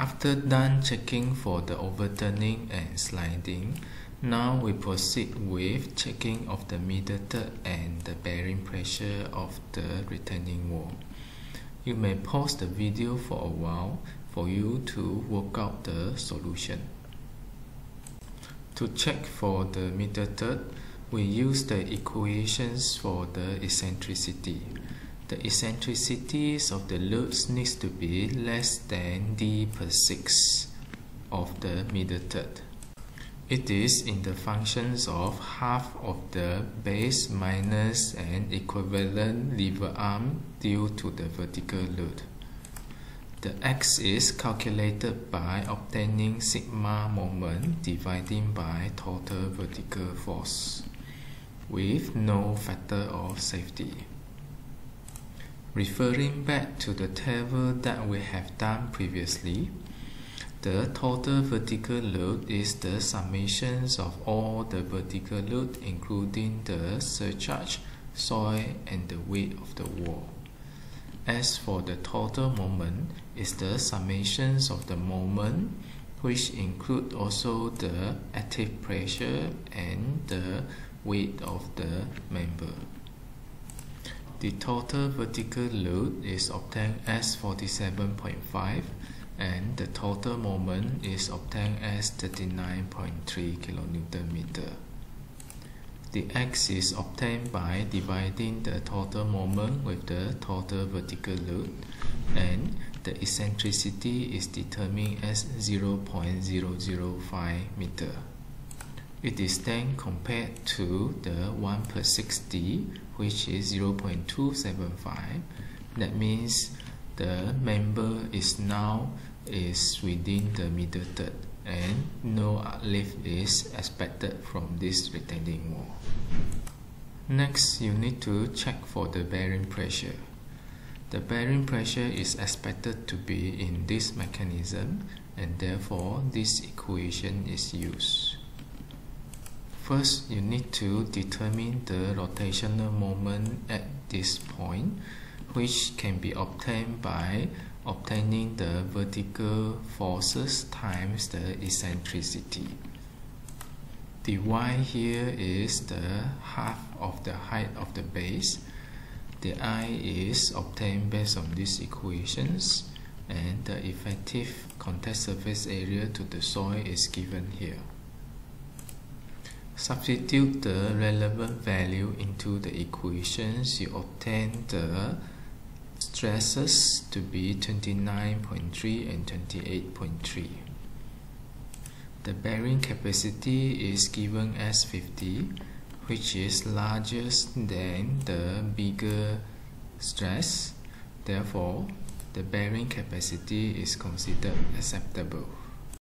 After done checking for the overturning and sliding, now we proceed with checking of the middle third and the bearing pressure of the retaining wall. You may pause the video for a while for you to work out the solution. To check for the middle third, we use the equations for the eccentricity. The eccentricities of the loads needs to be less than d per 6 of the middle third. It is in the functions of half of the base minus an equivalent lever arm due to the vertical load. The x is calculated by obtaining sigma moment dividing by total vertical force with no factor of safety. Referring back to the table that we have done previously, the total vertical load is the summations of all the vertical load including the surcharge, soil and the weight of the wall. As for the total moment, is the summations of the moment which include also the active pressure and the weight of the member. The total vertical load is obtained as 47.5 and the total moment is obtained as 39.3 kN meter. The x is obtained by dividing the total moment with the total vertical load and the eccentricity is determined as 0.005 meter. It is then compared to the 1 per 60 which is 0.275 that means the member is now is within the middle third and no lift is expected from this retaining wall. Next, you need to check for the bearing pressure. The bearing pressure is expected to be in this mechanism and therefore this equation is used. First, you need to determine the rotational moment at this point, which can be obtained by obtaining the vertical forces times the eccentricity. The y here is the half of the height of the base. The i is obtained based on these equations and the effective contact surface area to the soil is given here. Substitute the relevant value into the equations, you obtain the stresses to be 29.3 and 28.3. The bearing capacity is given as 50, which is larger than the bigger stress. Therefore, the bearing capacity is considered acceptable.